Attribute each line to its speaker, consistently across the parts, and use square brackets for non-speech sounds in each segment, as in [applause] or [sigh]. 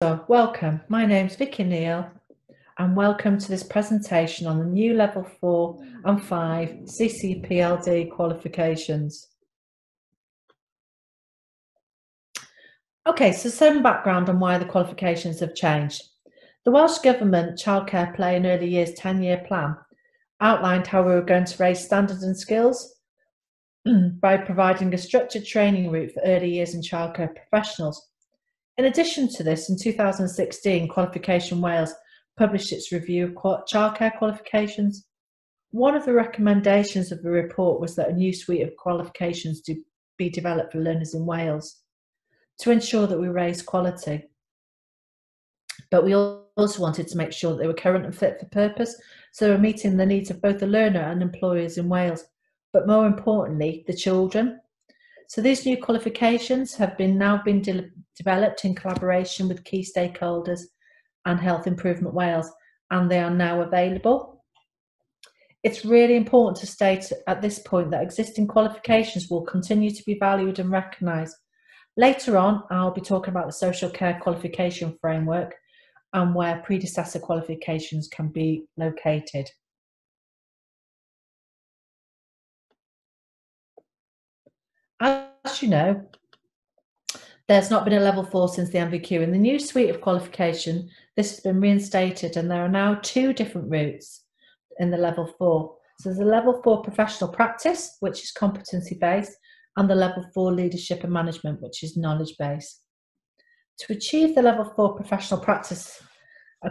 Speaker 1: So, welcome. My name's Vicky Neal, and welcome to this presentation on the new Level 4 and 5 CCPLD qualifications. Okay, so some background on why the qualifications have changed. The Welsh Government Childcare Play and Early Years 10 year plan outlined how we were going to raise standards and skills [clears throat] by providing a structured training route for early years and childcare professionals in addition to this, in 2016, Qualification Wales published its review of childcare qualifications. One of the recommendations of the report was that a new suite of qualifications to be developed for learners in Wales to ensure that we raise quality. But we also wanted to make sure that they were current and fit for purpose, so were meeting the needs of both the learner and employers in Wales, but more importantly, the children. So these new qualifications have been now been de developed in collaboration with key stakeholders and Health Improvement Wales, and they are now available. It's really important to state at this point that existing qualifications will continue to be valued and recognised. Later on, I'll be talking about the social care qualification framework and where predecessor qualifications can be located. As you know, there's not been a level four since the NVQ. In the new suite of qualification, this has been reinstated, and there are now two different routes in the level four. So there's a level four professional practice, which is competency based, and the level four leadership and management, which is knowledge based. To achieve the level four professional practice uh,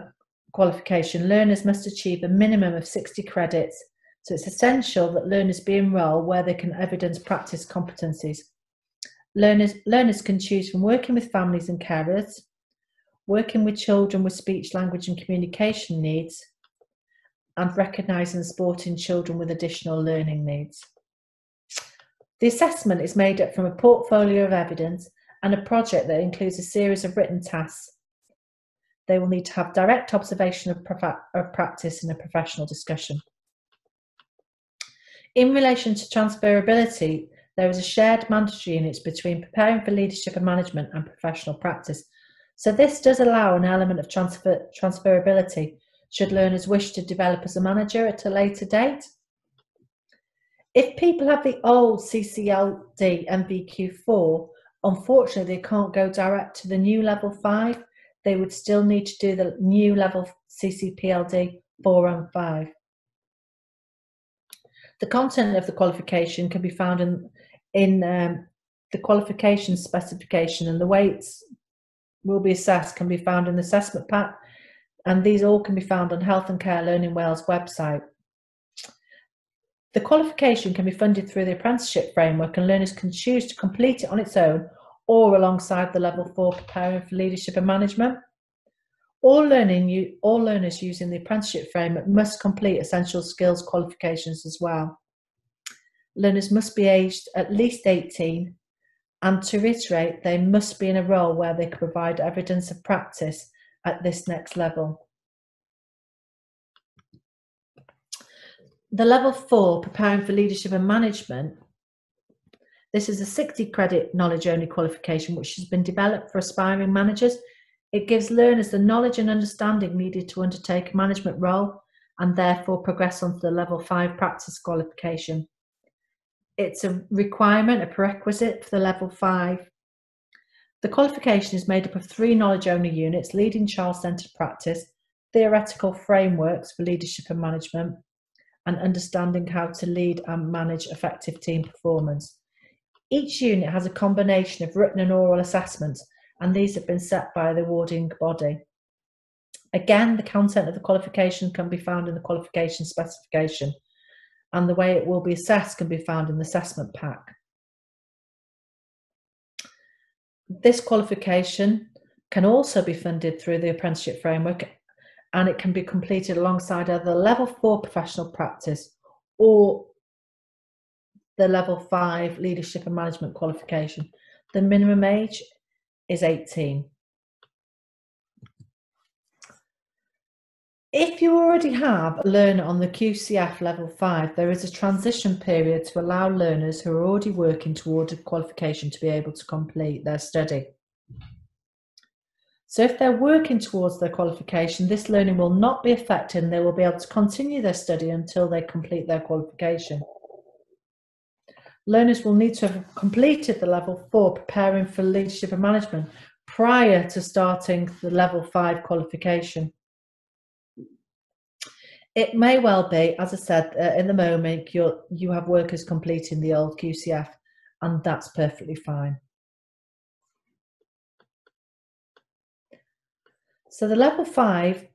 Speaker 1: qualification, learners must achieve a minimum of 60 credits. So it's essential that learners be enrolled where they can evidence practice competencies. Learners, learners can choose from working with families and carers, working with children with speech, language, and communication needs, and recognising and supporting children with additional learning needs. The assessment is made up from a portfolio of evidence and a project that includes a series of written tasks. They will need to have direct observation of, of practice in a professional discussion. In relation to transferability, there is a shared mandatory units between preparing for leadership and management and professional practice. So this does allow an element of transfer, transferability should learners wish to develop as a manager at a later date. If people have the old CCLD NVQ4, unfortunately they can't go direct to the new level 5. They would still need to do the new level CCPLD 4 and 5. The content of the qualification can be found in in um, the qualification specification and the weights will be assessed can be found in the assessment pack and these all can be found on Health and Care Learning Wales website. The qualification can be funded through the apprenticeship framework and learners can choose to complete it on its own or alongside the level 4 preparing for leadership and management. All, learning, all learners using the apprenticeship framework must complete essential skills qualifications as well learners must be aged at least 18 and to reiterate, they must be in a role where they can provide evidence of practice at this next level. The level four, preparing for leadership and management, this is a 60 credit knowledge only qualification which has been developed for aspiring managers. It gives learners the knowledge and understanding needed to undertake a management role and therefore progress onto the level five practice qualification it's a requirement, a prerequisite for the level five. The qualification is made up of three knowledge only units leading child centered practice, theoretical frameworks for leadership and management, and understanding how to lead and manage effective team performance. Each unit has a combination of written and oral assessments, and these have been set by the awarding body. Again, the content of the qualification can be found in the qualification specification and the way it will be assessed can be found in the assessment pack. This qualification can also be funded through the apprenticeship framework and it can be completed alongside either level four professional practice or the level five leadership and management qualification. The minimum age is 18. If you already have a learner on the QCF level 5, there is a transition period to allow learners who are already working toward a qualification to be able to complete their study. So if they're working towards their qualification, this learning will not be affected and they will be able to continue their study until they complete their qualification. Learners will need to have completed the level four preparing for leadership and management prior to starting the level five qualification. It may well be, as I said, uh, in the moment, you you have workers completing the old QCF, and that's perfectly fine. So the level five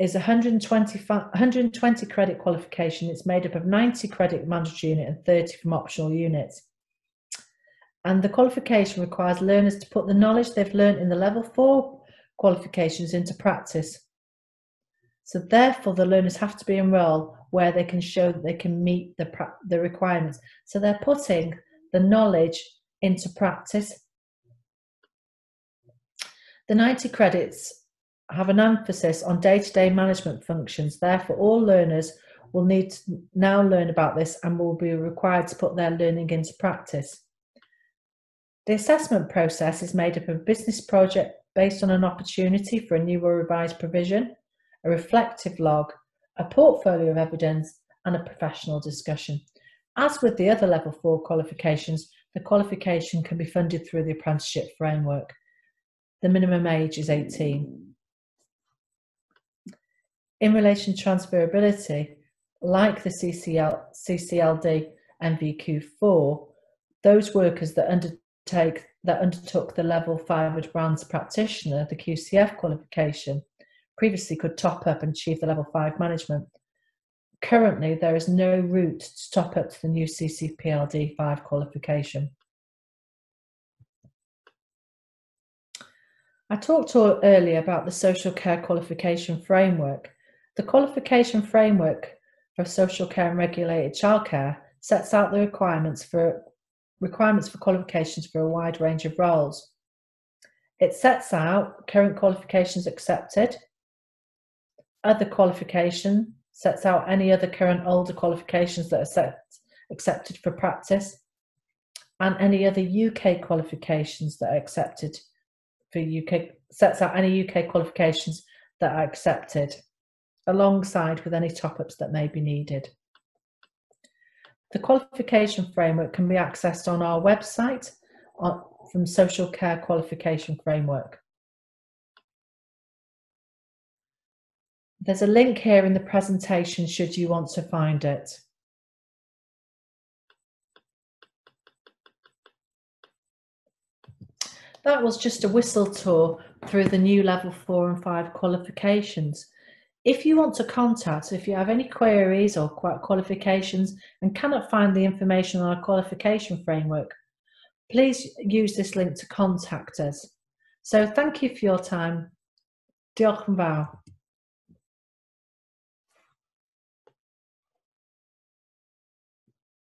Speaker 1: is 120, 120 credit qualification. It's made up of 90 credit mandatory unit and 30 from optional units. And the qualification requires learners to put the knowledge they've learned in the level four qualifications into practice. So therefore, the learners have to be enrolled where they can show that they can meet the, the requirements. So they're putting the knowledge into practice. The 90 credits have an emphasis on day-to-day management functions. Therefore, all learners will need to now learn about this and will be required to put their learning into practice. The assessment process is made up of a business project based on an opportunity for a new or revised provision, a reflective log, a portfolio of evidence, and a professional discussion. As with the other level four qualifications, the qualification can be funded through the apprenticeship framework. The minimum age is 18. In relation to transferability, like the CCL, CCLD NVQ4, those workers that undertake that undertook the level 5 advanced practitioner, the QCF qualification, previously could top up and achieve the level 5 management. Currently, there is no route to top up to the new CCPLD 5 qualification. I talked earlier about the social care qualification framework. The qualification framework for social care and regulated childcare sets out the requirements for requirements for qualifications for a wide range of roles. It sets out current qualifications accepted, other qualification sets out any other current older qualifications that are set, accepted for practice and any other UK qualifications that are accepted for UK sets out any UK qualifications that are accepted alongside with any top-ups that may be needed. The qualification framework can be accessed on our website on, from Social Care Qualification Framework. There's a link here in the presentation should you want to find it. That was just a whistle tour through the new level four and five qualifications. If you want to contact, if you have any queries or qualifications and cannot find the information on our qualification framework, please use this link to contact us. So thank you for your time. Diolch yn fawr.